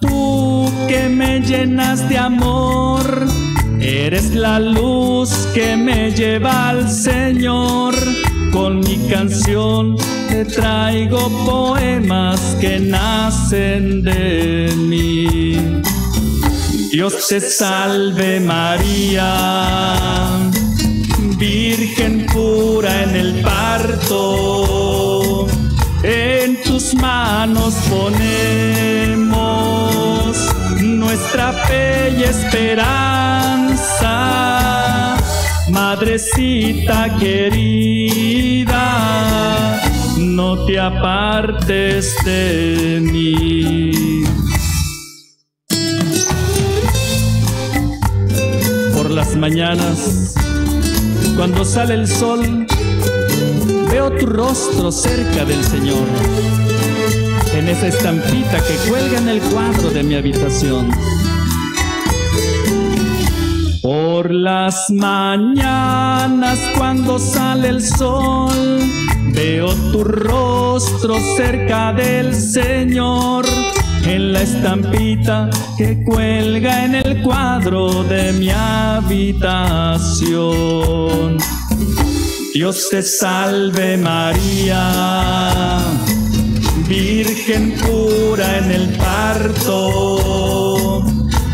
Tú que me llenas de amor, eres la luz que me lleva al Señor. Con mi canción te traigo poemas que nacen de mí. Dios te salve María, Virgen pura en el parto, manos ponemos nuestra fe y esperanza, Madrecita querida, no te apartes de mí. Por las mañanas, cuando sale el sol, veo tu rostro cerca del Señor, en esa estampita que cuelga en el cuadro de mi habitación. Por las mañanas cuando sale el sol, veo tu rostro cerca del Señor, en la estampita que cuelga en el cuadro de mi habitación. Dios te salve María, Virgen pura en el parto,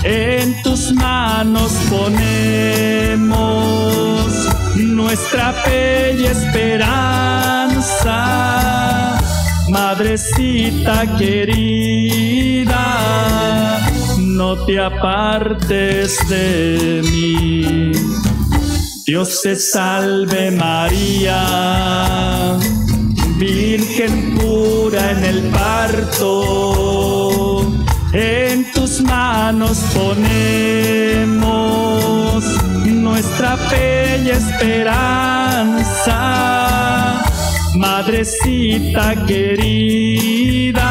en tus manos ponemos nuestra fe y esperanza, Madrecita querida, no te apartes de mí. Dios te salve María, Virgen pura en el parto, en tus manos ponemos nuestra fe y esperanza, Madrecita querida,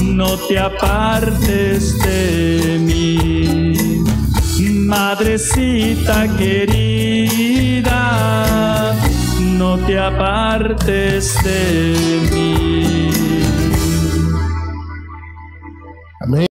no te apartes de mí. Madrecita querida, no te apartes de mí. Amén.